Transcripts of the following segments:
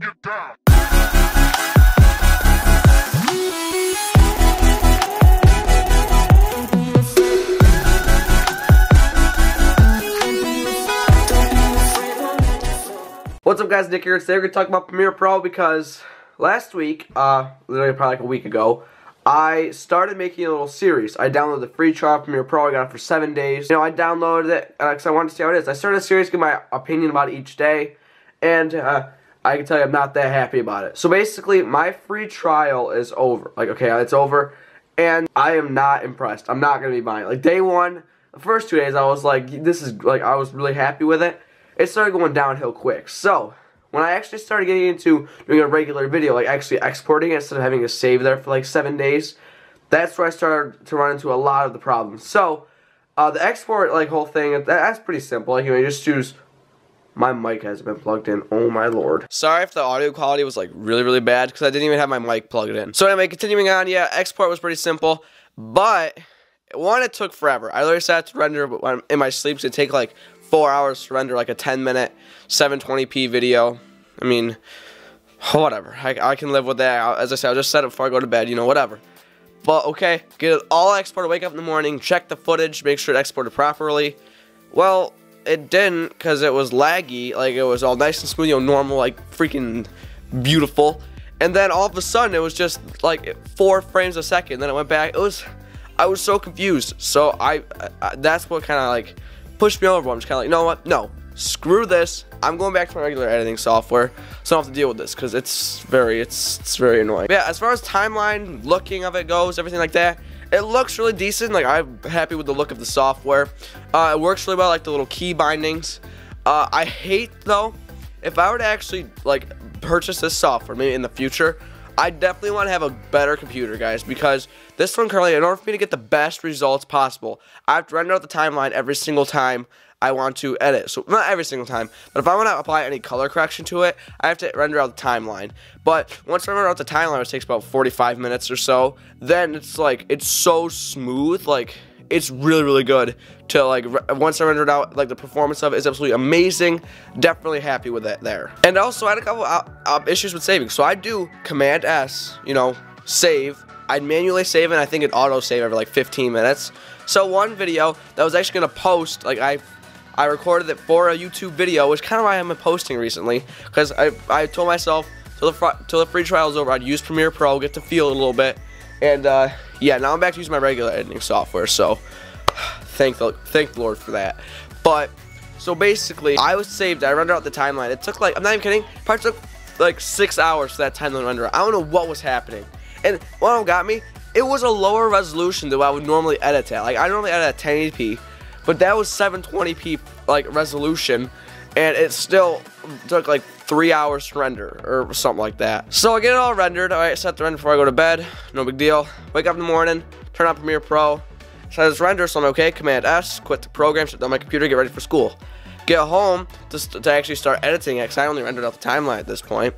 Get down. What's up guys, Nick here. Today we're going to talk about Premiere Pro because last week, uh, literally probably like a week ago, I started making a little series. I downloaded the free trial of Premiere Pro, I got it for seven days. You know, I downloaded it because I wanted to see how it is. I started a series, give my opinion about each day, and uh, I can tell you I'm not that happy about it. So basically, my free trial is over. Like, okay, it's over, and I am not impressed. I'm not going to be buying it. Like, day one, the first two days, I was like, this is, like, I was really happy with it it started going downhill quick. So, when I actually started getting into doing a regular video, like actually exporting it instead of having to save there for like seven days, that's where I started to run into a lot of the problems. So, uh, the export like whole thing, that's pretty simple. Like, you know, you just choose. My mic hasn't been plugged in. Oh my lord. Sorry if the audio quality was like really, really bad because I didn't even have my mic plugged in. So anyway, continuing on, yeah, export was pretty simple, but one, it took forever. I literally sat to render in my sleep. to take like four hours to render like a 10 minute 720p video. I mean, whatever. I, I can live with that. As I said, I'll just set it before I go to bed, you know, whatever. But okay, get it all exported, wake up in the morning, check the footage, make sure it exported properly. Well, it didn't because it was laggy. Like, it was all nice and smooth, you know, normal, like freaking beautiful. And then all of a sudden, it was just like four frames a second. Then it went back. It was, I was so confused. So I, I that's what kind of like pushed me over. I'm just kind of like, you know what? No, screw this. I'm going back to my regular editing software, so I don't have to deal with this because it's very, it's, it's very annoying. But yeah, as far as timeline, looking of it goes, everything like that, it looks really decent. Like I'm happy with the look of the software. Uh, it works really well, like the little key bindings. Uh, I hate though, if I were to actually like purchase this software, maybe in the future. I definitely want to have a better computer, guys, because this one currently, in order for me to get the best results possible, I have to render out the timeline every single time I want to edit. So, not every single time, but if I want to apply any color correction to it, I have to render out the timeline. But once I render out the timeline, which takes about 45 minutes or so, then it's like, it's so smooth, like, it's really really good to like once I rendered out like the performance of it is absolutely amazing. Definitely happy with it there. And also I had a couple uh, issues with saving. So I do command S you know save. I'd manually save and I think it auto save every like 15 minutes. So one video that was actually gonna post like I I recorded it for a YouTube video which kind of why I'm posting recently because I, I told myself till the, till the free trial is over I'd use Premiere Pro get to feel it a little bit. And uh, yeah, now I'm back to using my regular editing software. So thank the thank the Lord for that. But so basically, I was saved. I rendered out the timeline. It took like I'm not even kidding. Probably took like six hours for that timeline render. I don't know what was happening. And what got me, it was a lower resolution than what I would normally edit at. Like I normally edit at 1080p, but that was 720p like resolution, and it still took like three hours to render or something like that. So I get it all rendered. I set the render before I go to bed. No big deal. Wake up in the morning, turn on Premiere Pro. Says render, so I'm okay. Command S, quit the program, shut down my computer, get ready for school. Get home to, to actually start editing it because I only rendered out the timeline at this point.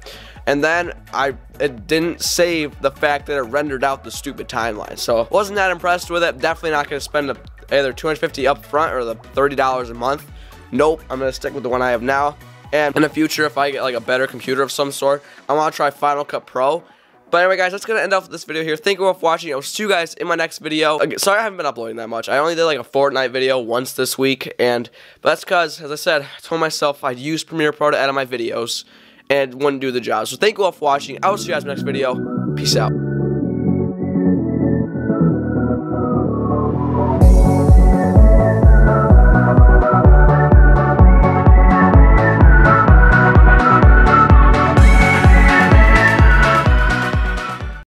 And then I it didn't save the fact that it rendered out the stupid timeline. So wasn't that impressed with it. Definitely not going to spend either 250 up front or the $30 a month. Nope, I'm to stick with the one I have now. And in the future, if I get like a better computer of some sort, I want to try Final Cut Pro. But anyway, guys, that's to end off this video here. Thank you all for watching. I'll see you guys in my next video. Sorry I haven't been uploading that much. I only did like a Fortnite video once this week. And but that's because, as I said, I told myself I'd use Premiere Pro to edit my videos and wouldn't do the job. So thank you all for watching. I will see you guys in the next video. Peace out.